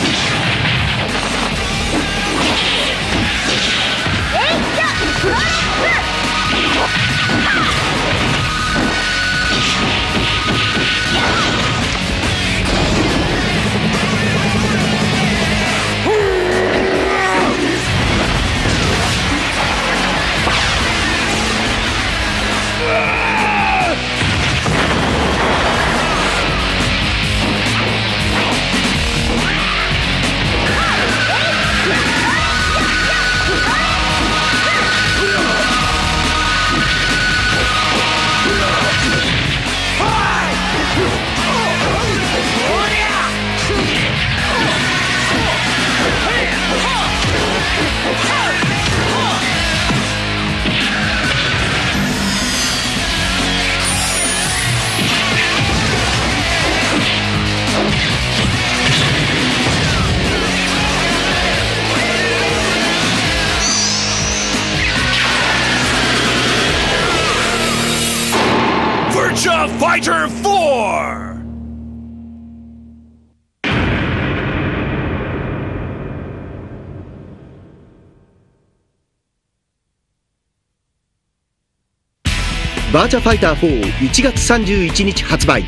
that. Virtua Fighter 4! バーチャファイター41月31日発売。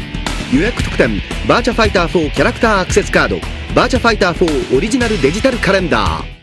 予約特典。バーチャファイター4キャラクターアクセスカード。バーチャファイター4オリジナルデジタルカレンダー。